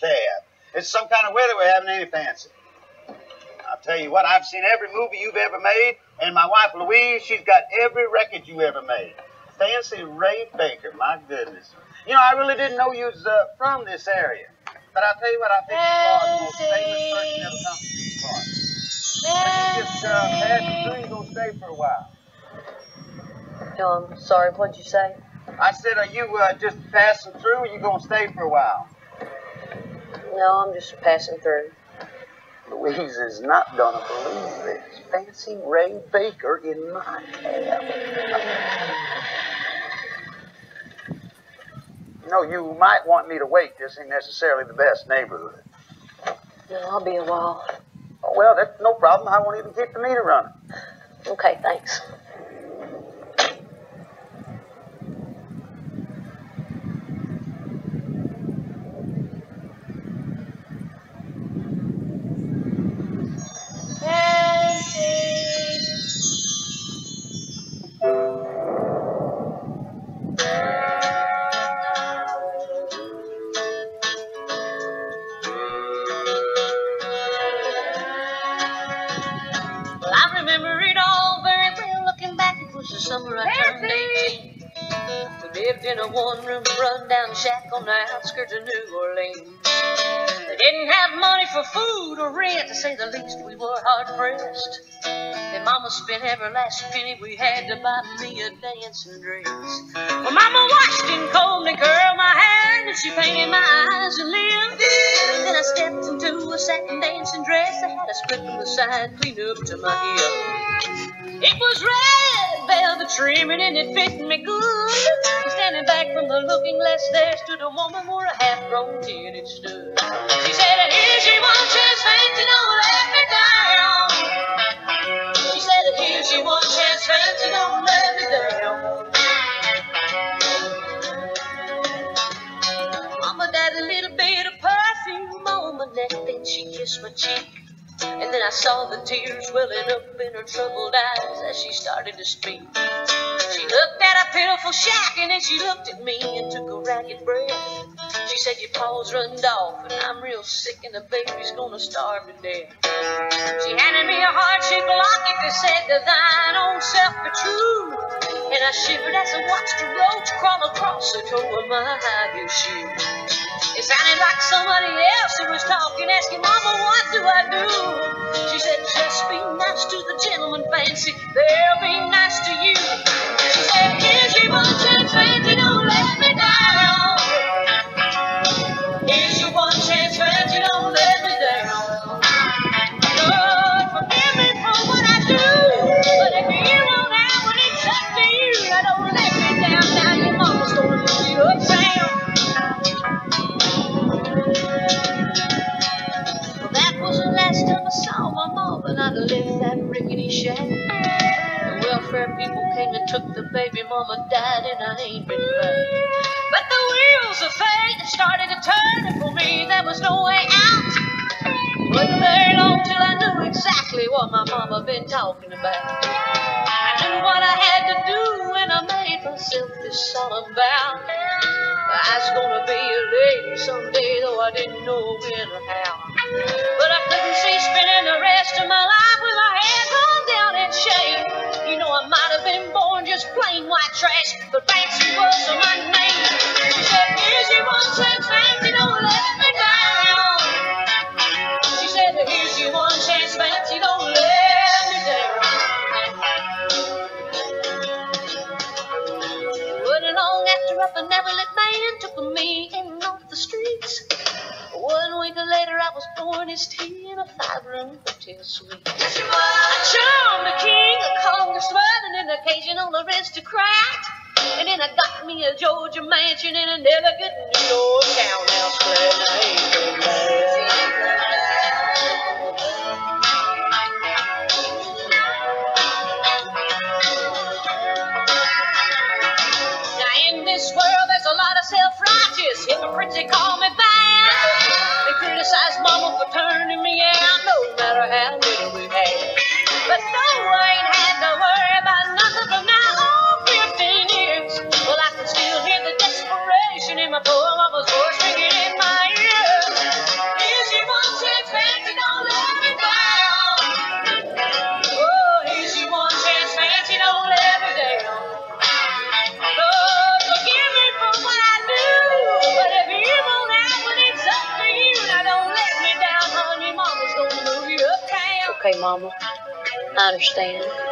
cab. It's some kind of weather we're having, any fancy? I'll tell you what, I've seen every movie you've ever made, and my wife Louise, she's got every record you ever made. Fancy Ray Baker, my goodness. You know, I really didn't know you was uh, from this area. But I'll tell you what, I think you are the most famous person ever come from these parts. But you just uh, passing through, you gonna stay for a while. No, I'm sorry. What'd you say? I said, are you uh, just passing through, or you gonna stay for a while? No, I'm just passing through. Louise is not gonna believe this. Fancy Ray Baker in my cab. No, you might want me to wait. This ain't necessarily the best neighborhood. No, I'll be a while. Oh, well, that's no problem. I won't even keep the meter running. Okay, thanks. Back, it was the summer I turned 18. We lived in a one-room run-down shack on the outskirts of New Orleans. They didn't have money for food or rent, to say the least. We were hard-pressed. And Mama spent every last penny we had to buy me a dancing dress. Well, Mama washed and combed and curled my hair, and she painted my eyes and lips. And then I stepped into a satin dancing dress that had a split from the side clean up to my hip. It was red velvet trimming and it fit me good. Standing back from the looking glass, there stood a woman where a half-grown kid had stood. She said, "Here's your one chance, fancy, don't let me down." She said, "Here's your one chance, fancy, don't let kissed my cheek. And then I saw the tears welling up in her troubled eyes as she started to speak. She looked at a pitiful shack and then she looked at me and took a ragged breath. She said, Your paws runned off and I'm real sick and the baby's gonna starve to death. She handed me a heart-shaped locket that said to thine own self be true. And I shivered as I watched a roach crawl across the toe of my high heel shoe. It sounded like somebody else who was talking, asking, Mama, what do I do? She said, just be nice to the gentleman, Fancy. They'll be nice to you. She said, here's your one chance, Fancy, don't let me people came and took the baby, mama died, and I ain't been back. But the wheels of fate started to turn, and for me there was no way out. Wasn't very long till I knew exactly what my mama been talking about. I knew what I had to do, and I made myself this solemn vow. I was gonna be a lady someday, though I didn't know when or how. Trash, but Fancy was my name. She said, Here's your one chance, Fancy, don't let me down. She said, Here's your one chance, Fancy, don't let me down. Wasn't long after a benevolent man took me in off the streets. One week later, I was bornest in a five-room hotel suite. I charmed a king, a an occasional aristocrat. And then I got me a Georgia mansion in an elegant New York townhouse. Now in this world there's a lot of self-righteous hypocrites that call me bad. They criticize mama for turning me out no matter how little we had. But though I ain't Mama. I understand.